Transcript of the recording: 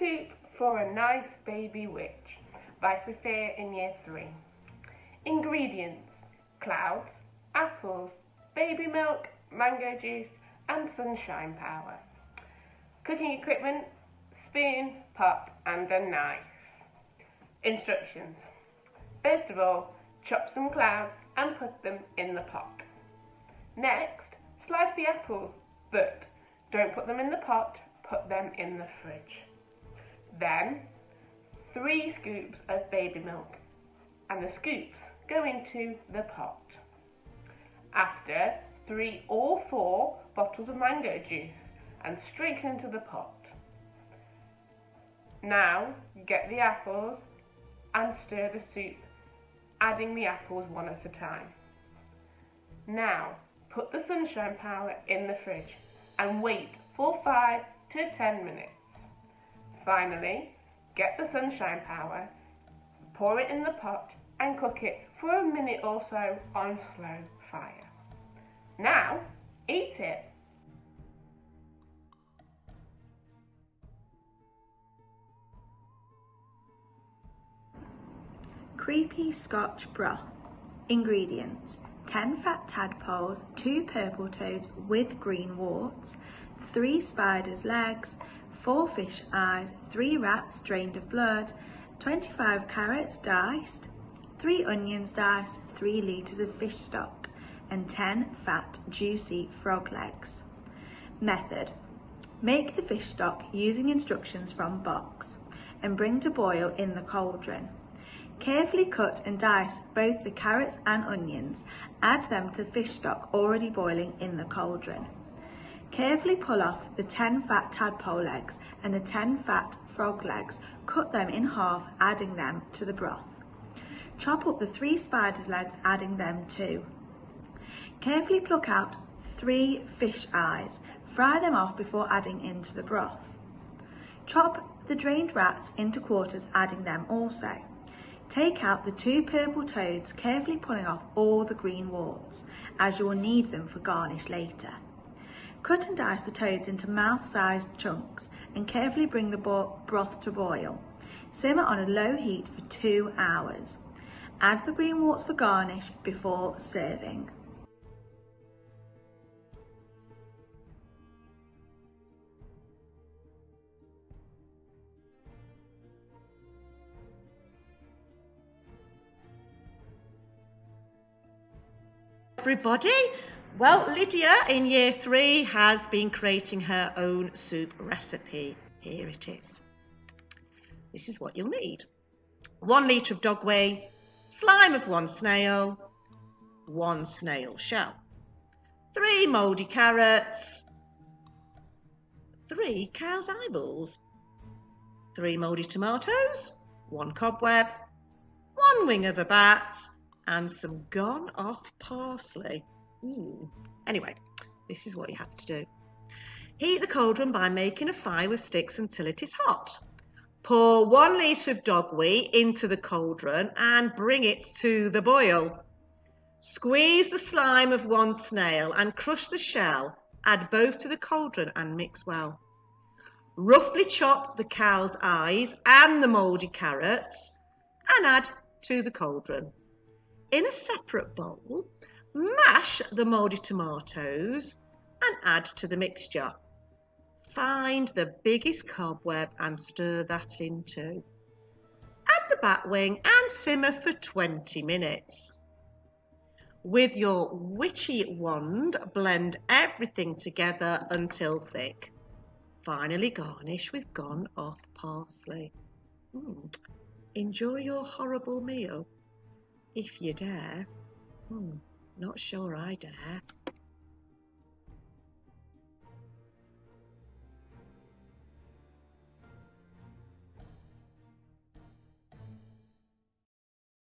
Soup for a Nice Baby Witch by Sophia in Year 3. Ingredients clouds, apples, baby milk, mango juice, and sunshine power. Cooking equipment spoon, pot, and a knife. Instructions First of all, chop some clouds and put them in the pot. Next, slice the apples, but don't put them in the pot, put them in the fridge. Then, three scoops of baby milk, and the scoops go into the pot. After, three or four bottles of mango juice, and straight into the pot. Now, get the apples and stir the soup, adding the apples one at a time. Now, put the sunshine power in the fridge and wait for 5 to 10 minutes. Finally, get the sunshine power, pour it in the pot and cook it for a minute or so on slow fire. Now, eat it. Creepy Scotch broth. Ingredients 10 fat tadpoles, 2 purple toads with green warts, 3 spiders' legs, 4 fish eyes, 3 rats drained of blood, 25 carrots diced, 3 onions diced, 3 litres of fish stock, and 10 fat juicy frog legs. Method. Make the fish stock using instructions from box and bring to boil in the cauldron. Carefully cut and dice both the carrots and onions. Add them to fish stock already boiling in the cauldron. Carefully pull off the 10 fat tadpole legs and the 10 fat frog legs. Cut them in half, adding them to the broth. Chop up the three spider's legs, adding them too. Carefully pluck out three fish eyes. Fry them off before adding into the broth. Chop the drained rats into quarters, adding them also. Take out the two purple toads, carefully pulling off all the green warts, as you will need them for garnish later. Cut and dice the toads into mouth-sized chunks and carefully bring the broth to boil. Simmer on a low heat for two hours. Add the green warts for garnish before serving. everybody. Well, Lydia in year three has been creating her own soup recipe. Here it is. This is what you'll need. One litre of dog whey, slime of one snail, one snail shell, three mouldy carrots, three cow's eyeballs, three mouldy tomatoes, one cobweb, one wing of a bat, and some gone off parsley. Ooh. Anyway, this is what you have to do. Heat the cauldron by making a fire with sticks until it is hot. Pour one litre of dog into the cauldron and bring it to the boil. Squeeze the slime of one snail and crush the shell. Add both to the cauldron and mix well. Roughly chop the cow's eyes and the mouldy carrots and add to the cauldron. In a separate bowl, mash the mouldy tomatoes and add to the mixture. Find the biggest cobweb and stir that in too. Add the bat wing and simmer for 20 minutes. With your witchy wand, blend everything together until thick. Finally garnish with gone off parsley. Mm. Enjoy your horrible meal if you dare. Hmm, not sure I dare.